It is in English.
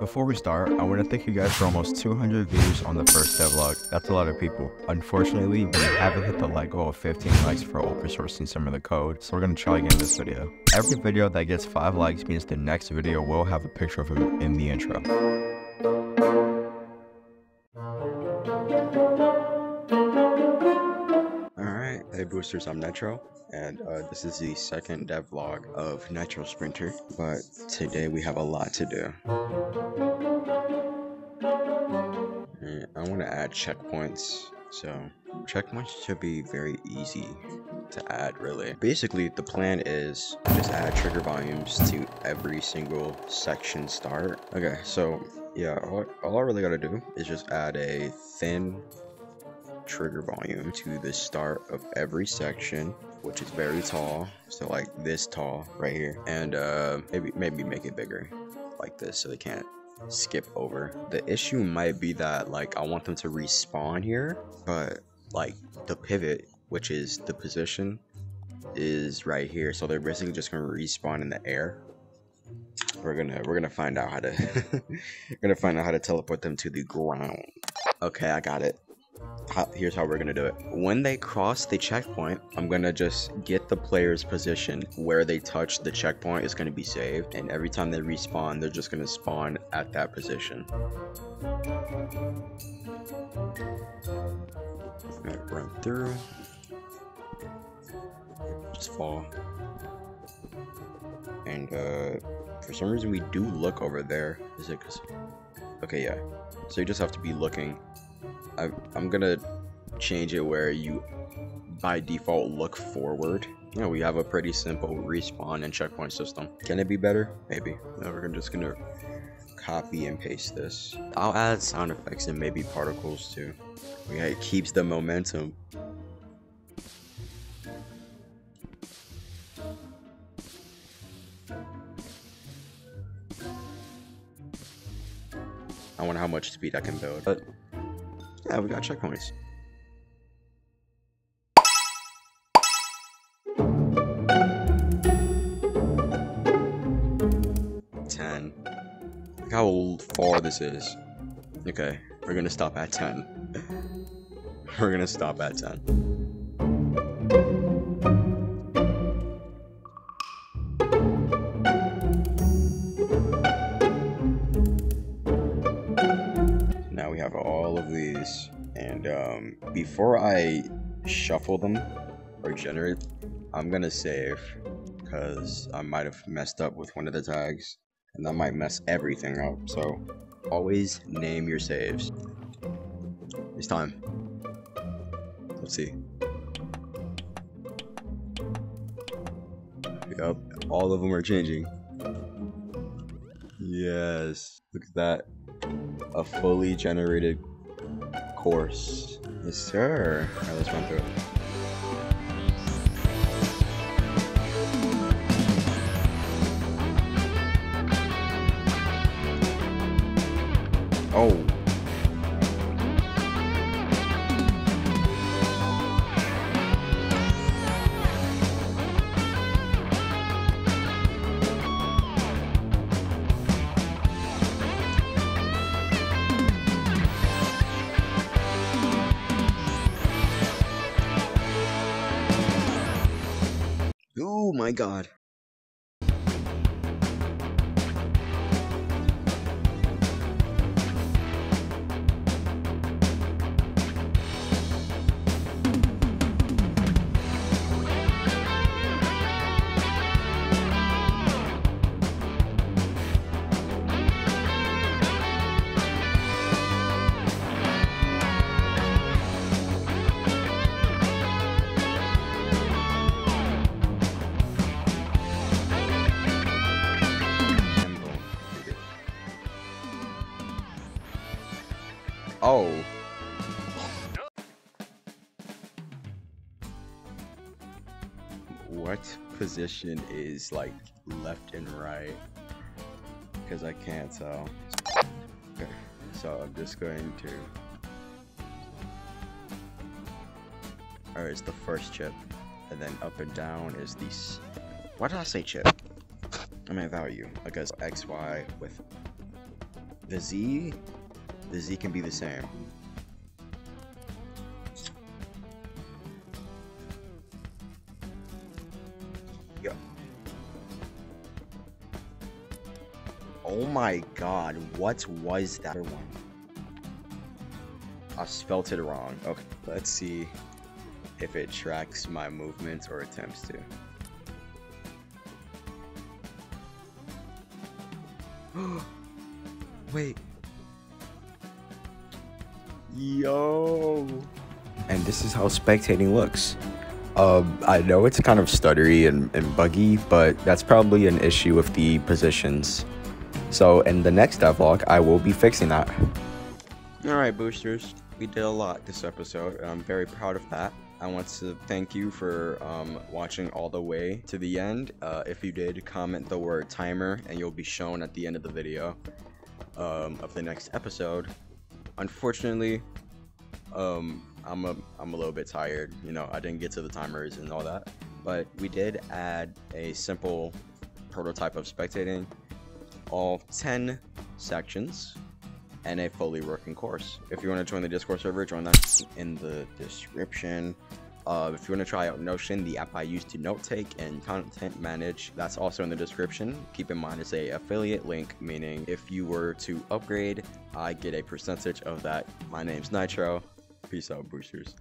Before we start, I want to thank you guys for almost 200 views on the first devlog. That's a lot of people. Unfortunately, we haven't hit the like goal of 15 likes for open sourcing some of the code, so we're going to try again this video. Every video that gets 5 likes means the next video will have a picture of him in the intro. Boosters, I'm Nitro, and uh, this is the second devlog of Nitro Sprinter, but today we have a lot to do. I want to add checkpoints, so checkpoints should be very easy to add really. Basically, the plan is just add trigger volumes to every single section start. Okay, so yeah, all, all I really gotta do is just add a thin trigger volume to the start of every section which is very tall. So like this tall right here. And uh maybe maybe make it bigger like this so they can't skip over. The issue might be that like i want them to respawn here but like the pivot which is the position is right here. So they're basically just gonna respawn in the air. We're gonna we're gonna find out how to we're gonna find out how to teleport them to the ground. Okay i got it how, here's how we're gonna do it. When they cross the checkpoint, I'm gonna just get the player's position where they touch the checkpoint is gonna be saved, and every time they respawn, they're just gonna spawn at that position. run through. Just fall. And uh, for some reason, we do look over there. Is it because? Okay, yeah. So you just have to be looking I, I'm gonna change it where you by default look forward. You know, we have a pretty simple respawn and checkpoint system. Can it be better? Maybe. No, we're just gonna copy and paste this. I'll add sound effects and maybe particles too. Yeah, it keeps the momentum. I wonder how much speed I can build. But yeah, we got checkpoints. Ten. Look how far this is. Okay, we're gonna stop at ten. we're gonna stop at ten. Have all of these. And um, before I shuffle them or generate, I'm gonna save because I might have messed up with one of the tags and that might mess everything up. So always name your saves. It's time. Let's see. Yep, all of them are changing. Yes, look at that. A fully generated course. Yes, sir. Alright, let's run through it. Oh my god. Oh. What position is like left and right? Because I can't tell. Okay, so I'm just going to. Alright, it's the first chip. And then up and down is these. Why did I say chip? I mean value. I guess XY with the Z, the Z can be the same. Oh my god, what was that one? I spelt it wrong. Okay, let's see if it tracks my movements or attempts to. Wait. Yo. And this is how spectating looks. Um, I know it's kind of stuttery and, and buggy, but that's probably an issue with the positions. So in the next devlog, I will be fixing that. Alright boosters, we did a lot this episode, and I'm very proud of that. I want to thank you for um, watching all the way to the end. Uh, if you did, comment the word timer, and you'll be shown at the end of the video um, of the next episode. Unfortunately, um, I'm a I'm a little bit tired. You know, I didn't get to the timers and all that, but we did add a simple prototype of spectating, all 10 sections and a fully working course. If you want to join the Discord server, join that in the description. Uh, if you want to try out Notion, the app I use to note take and content manage, that's also in the description. Keep in mind it's a affiliate link, meaning if you were to upgrade, I get a percentage of that. My name's Nitro. Peace out, boosters.